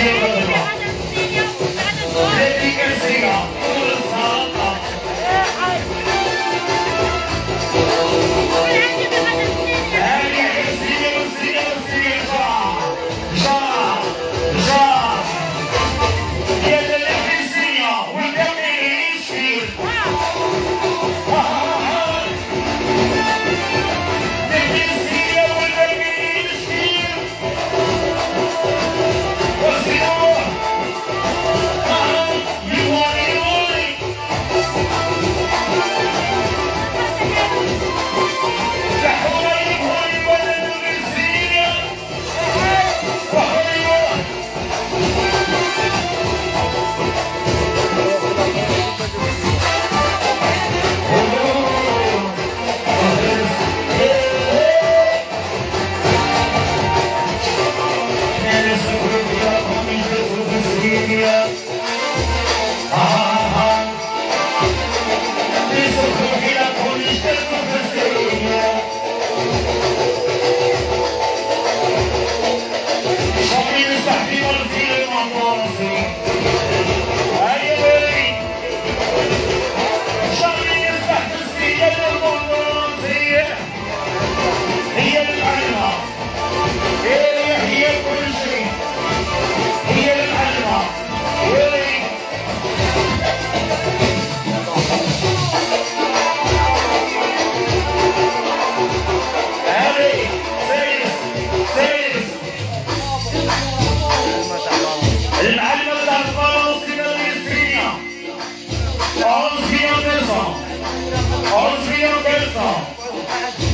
Hey.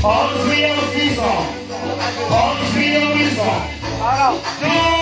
All three of wisdom. All three of wisdom. No!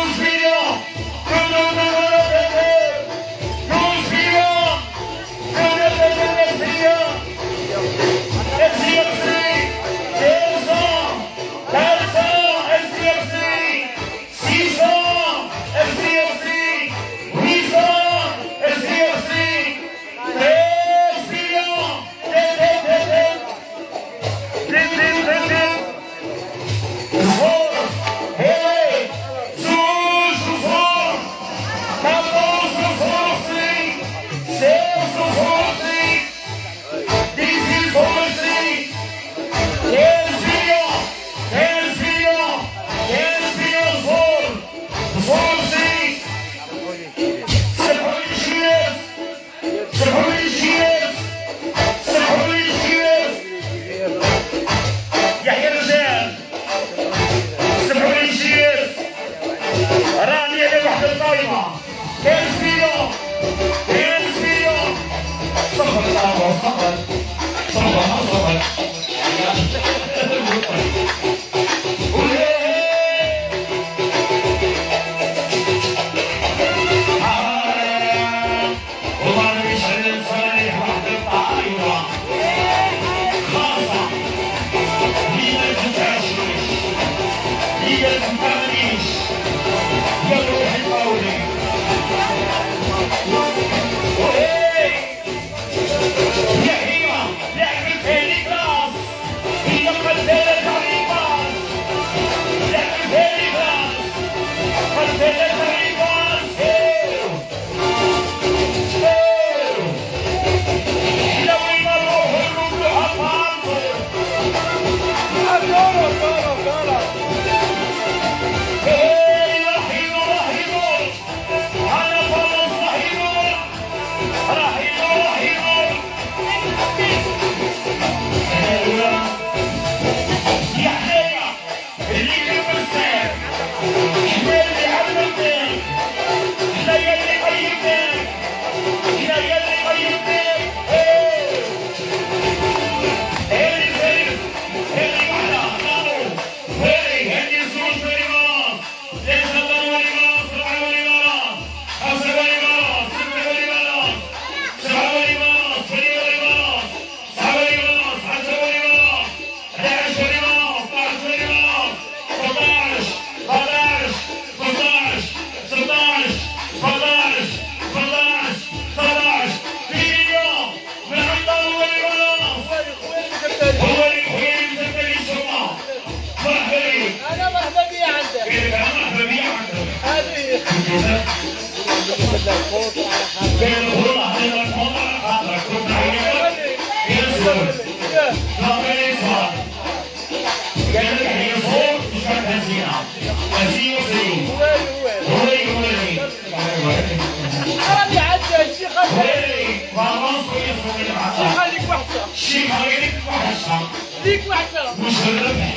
شيخ غير ليك واحد شهر ليك واحد شهر مش الربح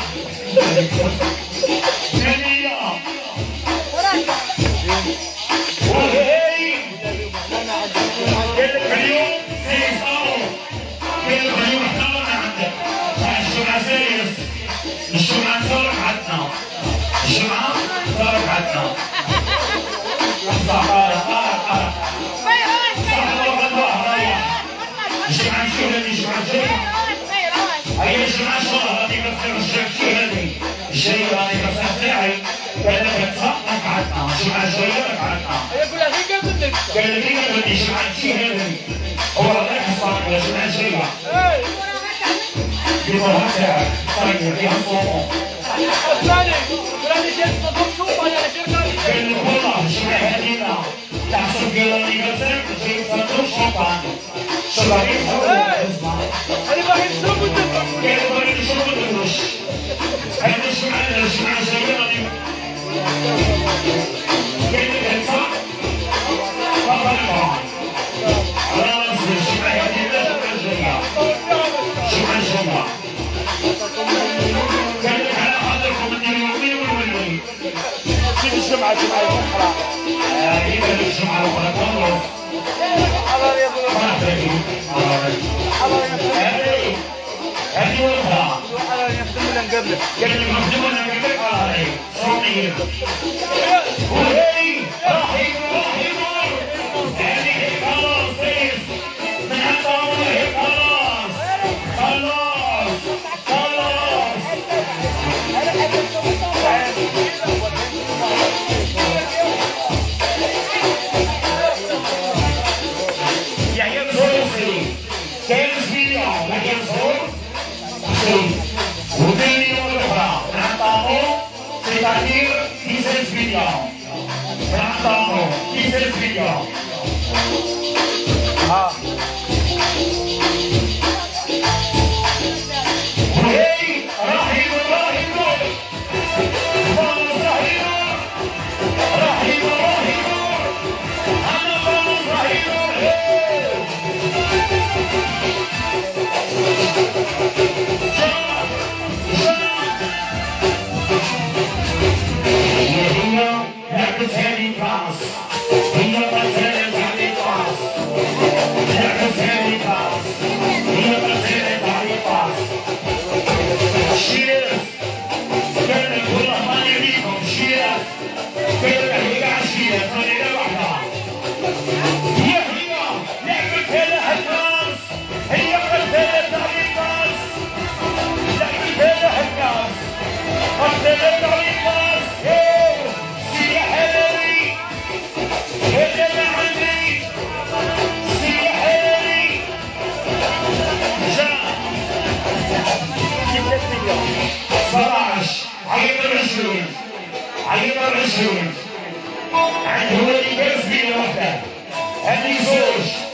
جمعة صغيرة معنا يقول أفريقيا بدك قال أفريقيا بدي جمعة كثير هو غير حصان ولا جمعة صغيرة يقول هكا طيب فيها صومه الثاني قال لي جاي تضم شوف أنا شركة قال له والله جمعة هذينا تحسب قال لي قصر جاي تضم شوطان شبابيك أنا بحب شو بدك قال له بدي شو بدك أنا مش معنا جمعة صغيرة الجمعة الجمعة الأخرى إلى الجمعة الأخرى تنظر حضر يا هذه والاخرى يخدم ولا نقابلك قبل ما نخدم ولا نقابلك صوتي هنا راح يقول راح يقول 啊。عندهم لباس بين وحده هذه زوج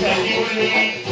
Gracias.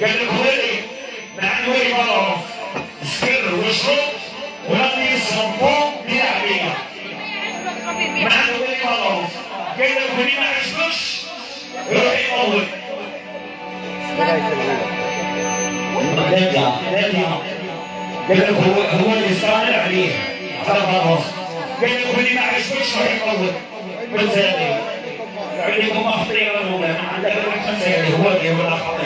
قال لك وائل ما عنده مرض سر واشرب ولم يصبوه من عليها ما عنده مرض قال لك وليه ما عشتوش روح يموت قال لك هو اللي صانع عليه؟ قال لك وليه ما عشتوش روح يموت بالتالي عليكم اخطيرا هنا عندك الحمد هو اللي هو الخطير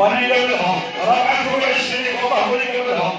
وأنا قبلهم رابعة فوق العشرين وأنا قبلهم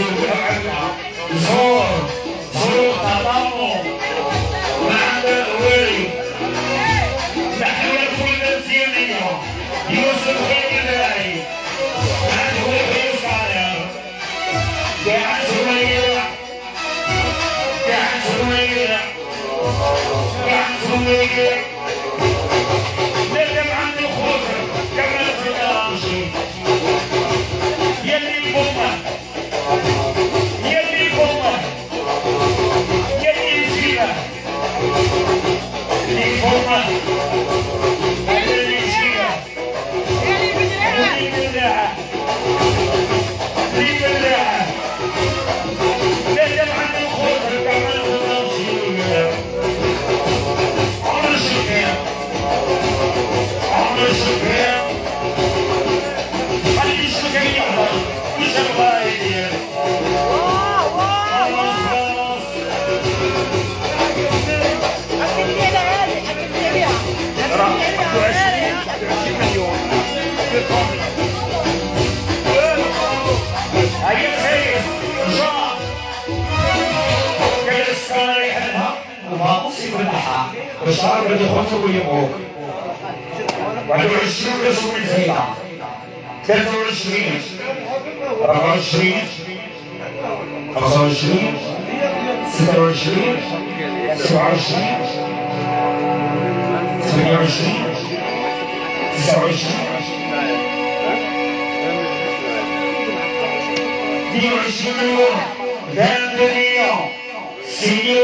Oh, الشعر بدي خمسة ويموت واحد وعشرين رسم الزينة ثلاثة وعشرين أربعة وعشرين خمسة وعشرين ستة وعشرين سبعة وعشرين ثمانية وعشرين تسعة وعشرين اثنين وعشرين مليون ثلاثة مليون سنين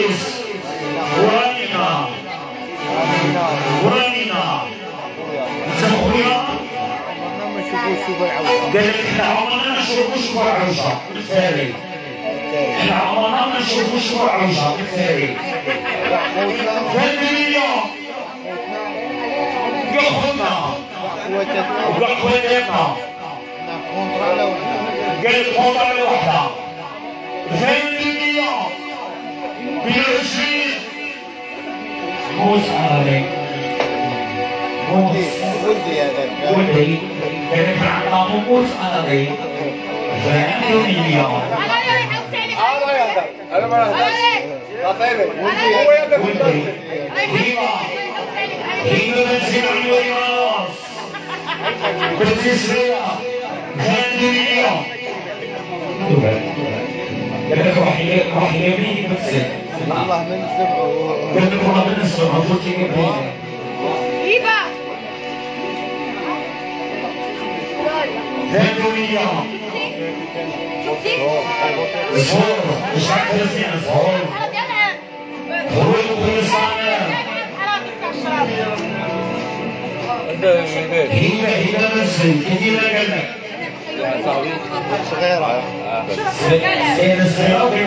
وديناميس ورانينا ورانينا سمخويا قال لك إحنا عمرنا ما نشربوا شبر عوشة بالتالي إحنا عمرنا ما نشربوا شبر عوشة بالتالي ثلاثة مليون قخونا وقخوتنا قال الخطة الوحدة ثاني مليون بالعشرين موس عليك موس ودي هذا ولدي كان عندنا موس عليك ثاني مليون الله من لك والله بالنسبة المفروض تجيب هيك ثاني مليون زهور مش عارف تنسينا زهور هو يقول صانع هيما هيما مسلم كثيرا قال لك صغيرة زين الصغيرة وبين